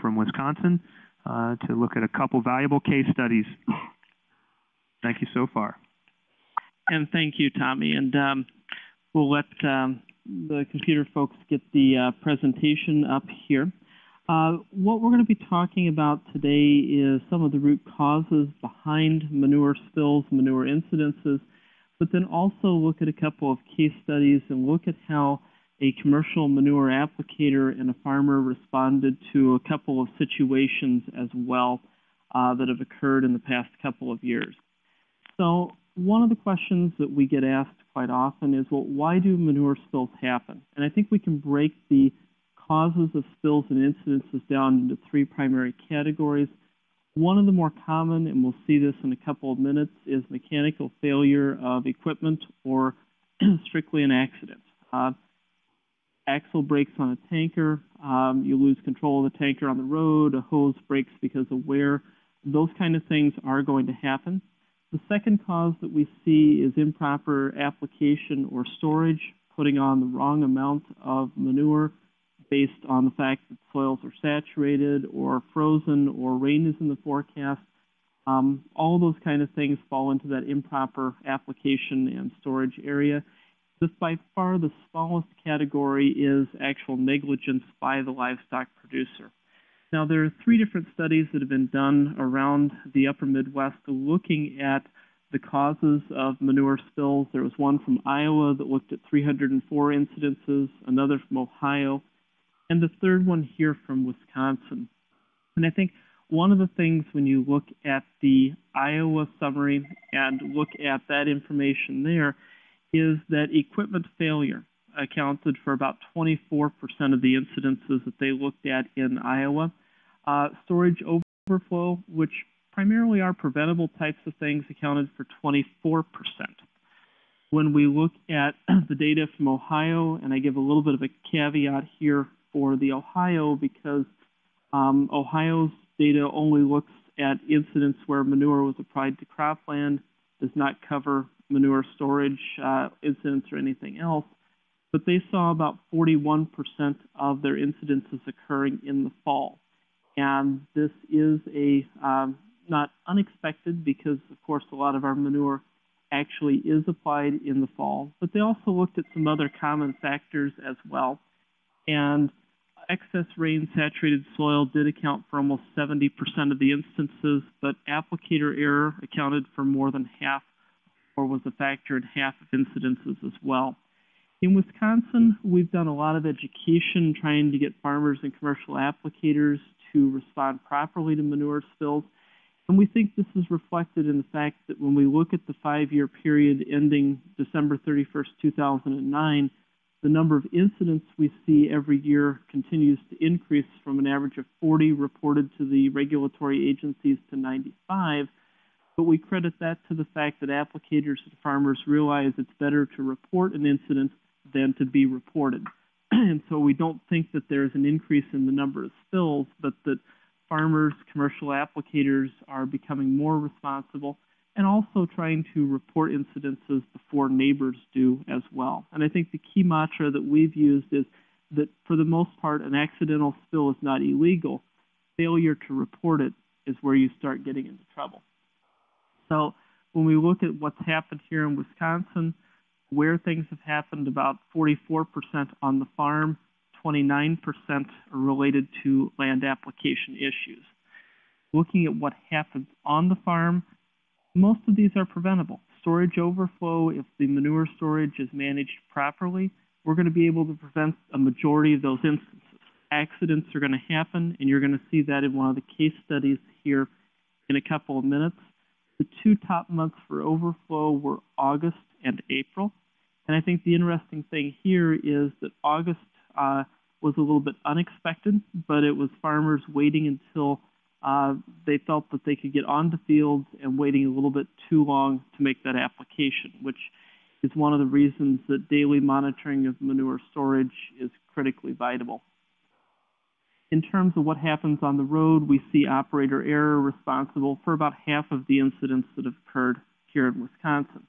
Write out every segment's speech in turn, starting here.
From Wisconsin uh, to look at a couple valuable case studies. Thank you so far. And thank you, Tommy. And um, we'll let um, the computer folks get the uh, presentation up here. Uh, what we're going to be talking about today is some of the root causes behind manure spills, manure incidences, but then also look at a couple of case studies and look at how a commercial manure applicator and a farmer responded to a couple of situations as well uh, that have occurred in the past couple of years. So one of the questions that we get asked quite often is, well, why do manure spills happen? And I think we can break the causes of spills and incidences down into three primary categories. One of the more common, and we'll see this in a couple of minutes, is mechanical failure of equipment or strictly an accident. Uh, axle breaks on a tanker, um, you lose control of the tanker on the road, a hose breaks because of wear. Those kind of things are going to happen. The second cause that we see is improper application or storage, putting on the wrong amount of manure based on the fact that soils are saturated or frozen or rain is in the forecast. Um, all those kind of things fall into that improper application and storage area. This by far the smallest category is actual negligence by the livestock producer. Now there are three different studies that have been done around the upper Midwest looking at the causes of manure spills. There was one from Iowa that looked at 304 incidences, another from Ohio, and the third one here from Wisconsin. And I think one of the things when you look at the Iowa summary and look at that information there is that equipment failure accounted for about 24% of the incidences that they looked at in Iowa. Uh, storage overflow, which primarily are preventable types of things, accounted for 24%. When we look at the data from Ohio, and I give a little bit of a caveat here for the Ohio because um, Ohio's data only looks at incidents where manure was applied to cropland, does not cover manure storage uh, incidents or anything else, but they saw about 41% of their incidences occurring in the fall. And this is a um, not unexpected because, of course, a lot of our manure actually is applied in the fall, but they also looked at some other common factors as well. And excess rain saturated soil did account for almost 70% of the instances, but applicator error accounted for more than half or was a factor in half of incidences as well. In Wisconsin, we've done a lot of education trying to get farmers and commercial applicators to respond properly to manure spills. And we think this is reflected in the fact that when we look at the five-year period ending December 31st, 2009, the number of incidents we see every year continues to increase from an average of 40 reported to the regulatory agencies to 95 but we credit that to the fact that applicators and farmers realize it's better to report an incident than to be reported. and so we don't think that there's an increase in the number of spills, but that farmers, commercial applicators are becoming more responsible and also trying to report incidences before neighbors do as well. And I think the key mantra that we've used is that for the most part, an accidental spill is not illegal. Failure to report it is where you start getting into trouble. So when we look at what's happened here in Wisconsin, where things have happened, about 44% on the farm, 29% are related to land application issues. Looking at what happens on the farm, most of these are preventable. Storage overflow, if the manure storage is managed properly, we're going to be able to prevent a majority of those instances. Accidents are going to happen, and you're going to see that in one of the case studies here in a couple of minutes. The two top months for overflow were August and April. And I think the interesting thing here is that August uh, was a little bit unexpected, but it was farmers waiting until uh, they felt that they could get onto fields and waiting a little bit too long to make that application, which is one of the reasons that daily monitoring of manure storage is critically vital. In terms of what happens on the road, we see operator error responsible for about half of the incidents that have occurred here in Wisconsin.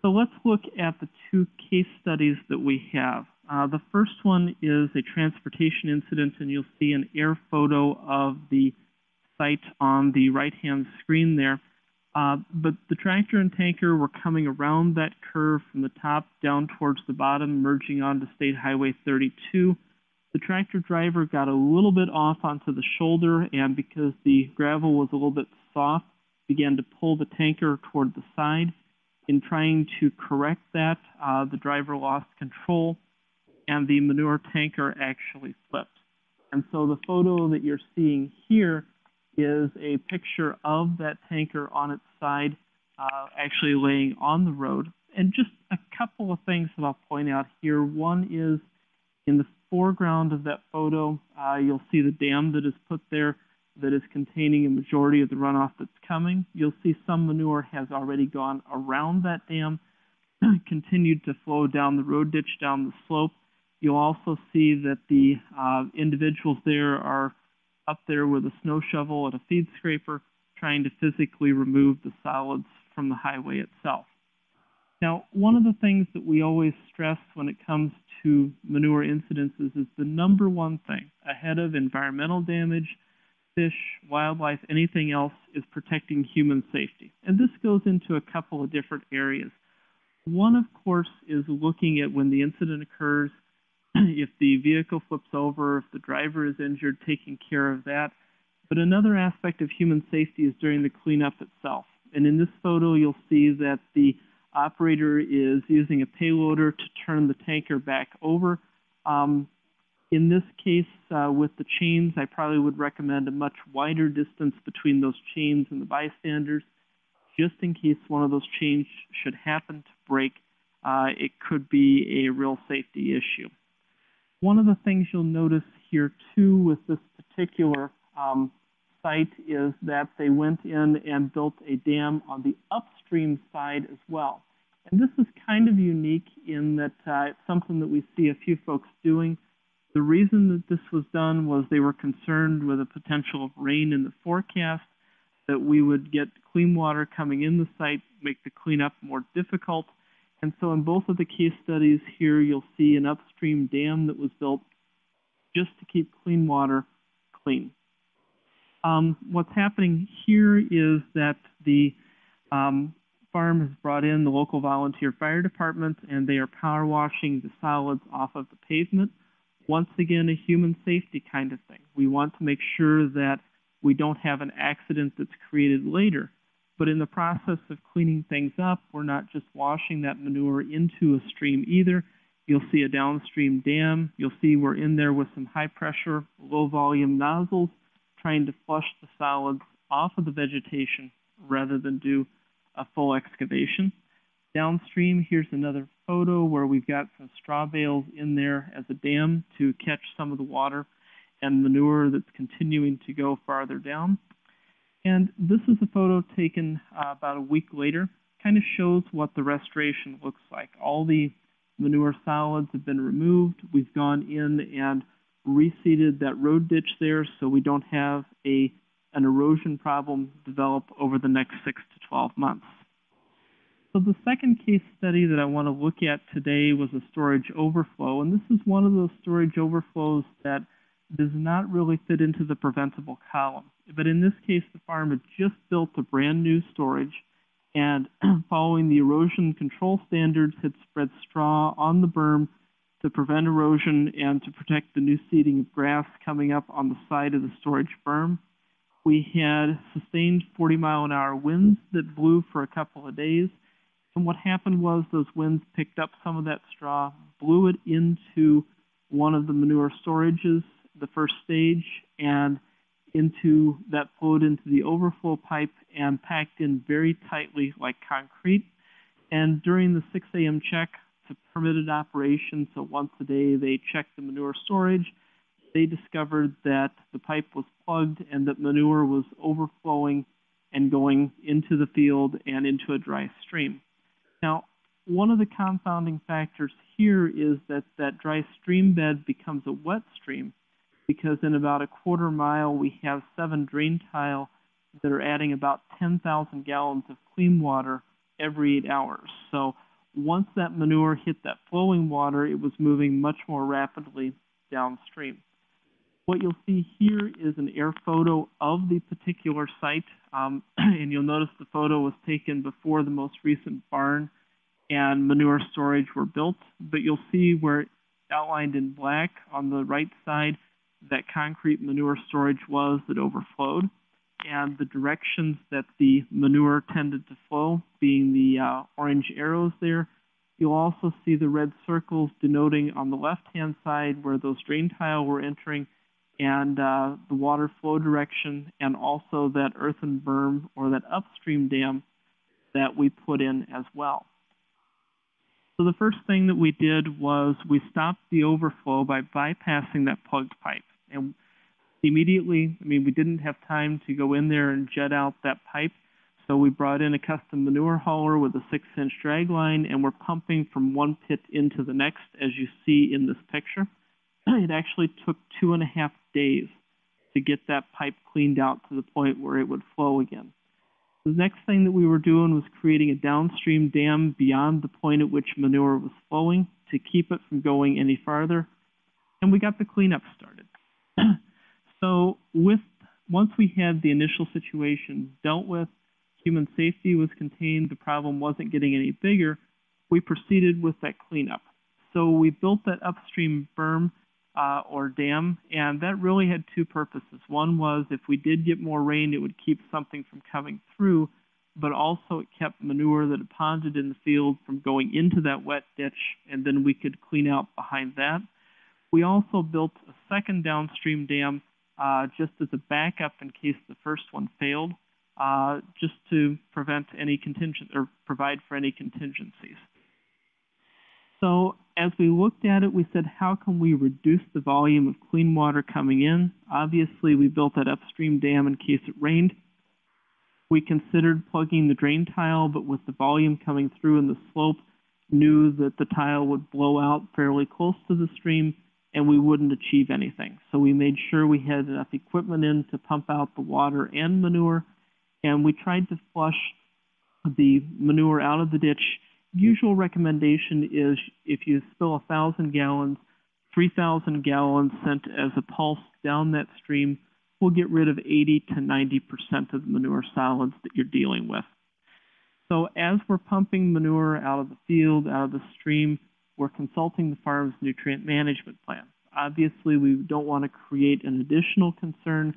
So let's look at the two case studies that we have. Uh, the first one is a transportation incident, and you'll see an air photo of the site on the right-hand screen there. Uh, but the tractor and tanker were coming around that curve from the top down towards the bottom, merging onto State Highway 32. The tractor driver got a little bit off onto the shoulder, and because the gravel was a little bit soft, began to pull the tanker toward the side. In trying to correct that, uh, the driver lost control, and the manure tanker actually flipped. And so the photo that you're seeing here is a picture of that tanker on its side, uh, actually laying on the road. And just a couple of things that I'll point out here. One is in the foreground of that photo, uh, you'll see the dam that is put there that is containing a majority of the runoff that's coming. You'll see some manure has already gone around that dam, continued to flow down the road ditch down the slope. You'll also see that the uh, individuals there are up there with a snow shovel and a feed scraper trying to physically remove the solids from the highway itself. Now, one of the things that we always stress when it comes to manure incidences is the number one thing ahead of environmental damage, fish, wildlife, anything else is protecting human safety. And this goes into a couple of different areas. One, of course, is looking at when the incident occurs, if the vehicle flips over, if the driver is injured, taking care of that. But another aspect of human safety is during the cleanup itself. And in this photo, you'll see that the operator is using a payloader to turn the tanker back over. Um, in this case, uh, with the chains, I probably would recommend a much wider distance between those chains and the bystanders, just in case one of those chains should happen to break. Uh, it could be a real safety issue. One of the things you'll notice here too with this particular um, site is that they went in and built a dam on the upstream side as well. And this is kind of unique in that uh, it's something that we see a few folks doing. The reason that this was done was they were concerned with the potential of rain in the forecast, that we would get clean water coming in the site, make the cleanup more difficult, and so in both of the case studies here, you'll see an upstream dam that was built just to keep clean water clean. Um, what's happening here is that the um, farm has brought in the local volunteer fire department and they are power washing the solids off of the pavement. Once again, a human safety kind of thing. We want to make sure that we don't have an accident that's created later. But in the process of cleaning things up, we're not just washing that manure into a stream either. You'll see a downstream dam. You'll see we're in there with some high pressure, low volume nozzles trying to flush the solids off of the vegetation rather than do a full excavation. Downstream, here's another photo where we've got some straw bales in there as a dam to catch some of the water and manure that's continuing to go farther down. And this is a photo taken uh, about a week later. Kind of shows what the restoration looks like. All the manure solids have been removed. We've gone in and reseeded that road ditch there so we don't have a an erosion problem develop over the next six to 12 months. So the second case study that I want to look at today was a storage overflow, and this is one of those storage overflows that does not really fit into the preventable column. But in this case, the farm had just built a brand new storage and following the erosion control standards had spread straw on the berm to prevent erosion and to protect the new seeding of grass coming up on the side of the storage berm. We had sustained 40 mile an hour winds that blew for a couple of days. And what happened was those winds picked up some of that straw, blew it into one of the manure storages, the first stage, and into that flowed into the overflow pipe and packed in very tightly like concrete. And during the 6 a.m. check, a permitted operation, so once a day they checked the manure storage. They discovered that the pipe was plugged and that manure was overflowing and going into the field and into a dry stream. Now, one of the confounding factors here is that that dry stream bed becomes a wet stream because in about a quarter mile we have seven drain tile that are adding about 10,000 gallons of clean water every eight hours. So once that manure hit that flowing water, it was moving much more rapidly downstream. What you'll see here is an air photo of the particular site, um, and you'll notice the photo was taken before the most recent barn and manure storage were built, but you'll see where outlined in black on the right side that concrete manure storage was that overflowed and the directions that the manure tended to flow, being the uh, orange arrows there. You'll also see the red circles denoting on the left-hand side where those drain tile were entering and uh, the water flow direction and also that earthen berm or that upstream dam that we put in as well. So the first thing that we did was we stopped the overflow by bypassing that plugged pipe. And immediately, I mean, we didn't have time to go in there and jet out that pipe. So we brought in a custom manure hauler with a six inch drag line and we're pumping from one pit into the next as you see in this picture. It actually took two and a half days to get that pipe cleaned out to the point where it would flow again. The next thing that we were doing was creating a downstream dam beyond the point at which manure was flowing to keep it from going any farther. And we got the cleanup started. so with once we had the initial situation dealt with, human safety was contained, the problem wasn't getting any bigger, we proceeded with that cleanup. So we built that upstream berm uh, or dam, and that really had two purposes. One was if we did get more rain, it would keep something from coming through, but also it kept manure that had ponded in the field from going into that wet ditch, and then we could clean out behind that. We also built a second downstream dam uh, just as a backup in case the first one failed, uh, just to prevent any contingent or provide for any contingencies. So as we looked at it, we said, how can we reduce the volume of clean water coming in? Obviously, we built that upstream dam in case it rained. We considered plugging the drain tile, but with the volume coming through in the slope, knew that the tile would blow out fairly close to the stream and we wouldn't achieve anything. So we made sure we had enough equipment in to pump out the water and manure, and we tried to flush the manure out of the ditch usual recommendation is if you spill thousand gallons, 3,000 gallons sent as a pulse down that stream will get rid of 80 to 90 percent of the manure solids that you're dealing with. So as we're pumping manure out of the field, out of the stream, we're consulting the farm's nutrient management plan. Obviously, we don't want to create an additional concern,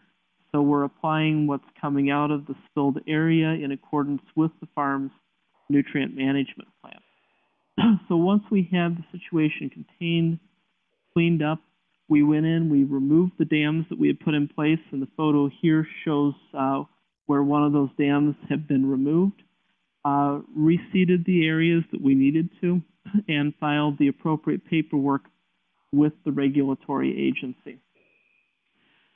so we're applying what's coming out of the spilled area in accordance with the farm's nutrient management plan. so once we had the situation contained, cleaned up, we went in, we removed the dams that we had put in place, and the photo here shows uh, where one of those dams had been removed, uh, reseeded the areas that we needed to, and filed the appropriate paperwork with the regulatory agency.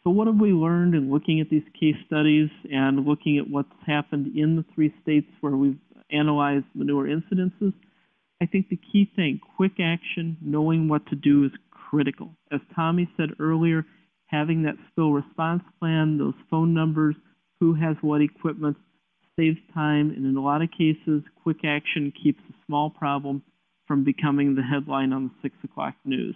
So what have we learned in looking at these case studies and looking at what's happened in the three states where we've analyzed manure incidences. I think the key thing, quick action, knowing what to do is critical. As Tommy said earlier, having that spill response plan, those phone numbers, who has what equipment, saves time, and in a lot of cases, quick action keeps a small problem from becoming the headline on the 6 o'clock news.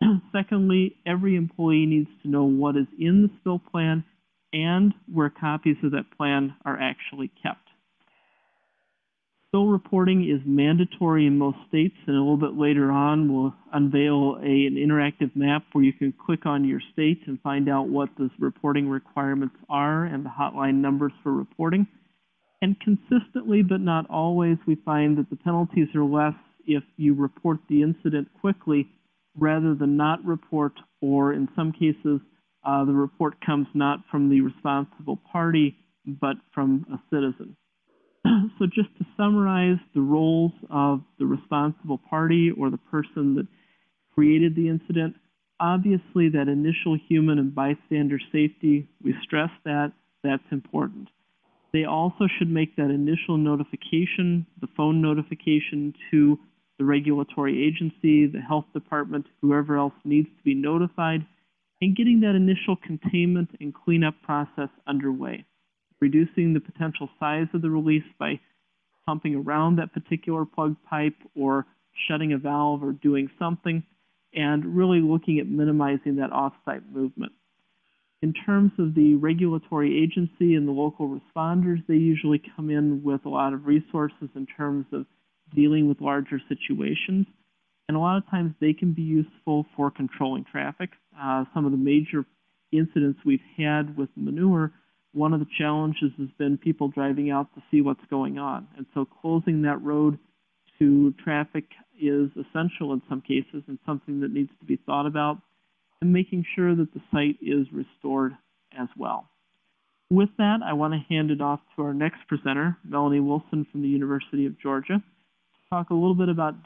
Secondly, every employee needs to know what is in the spill plan and where copies of that plan are actually kept. Spill reporting is mandatory in most states, and a little bit later on, we'll unveil a, an interactive map where you can click on your state and find out what the reporting requirements are and the hotline numbers for reporting. And consistently, but not always, we find that the penalties are less if you report the incident quickly rather than not report, or in some cases, uh, the report comes not from the responsible party, but from a citizen. so just to summarize the roles of the responsible party or the person that created the incident, obviously that initial human and bystander safety, we stress that, that's important. They also should make that initial notification, the phone notification to the regulatory agency, the health department, whoever else needs to be notified, and getting that initial containment and cleanup process underway reducing the potential size of the release by pumping around that particular plug pipe or shutting a valve or doing something, and really looking at minimizing that off-site movement. In terms of the regulatory agency and the local responders, they usually come in with a lot of resources in terms of dealing with larger situations. And a lot of times they can be useful for controlling traffic. Uh, some of the major incidents we've had with manure, one of the challenges has been people driving out to see what's going on. And so closing that road to traffic is essential in some cases and something that needs to be thought about and making sure that the site is restored as well. With that, I want to hand it off to our next presenter, Melanie Wilson from the University of Georgia, talk a little bit about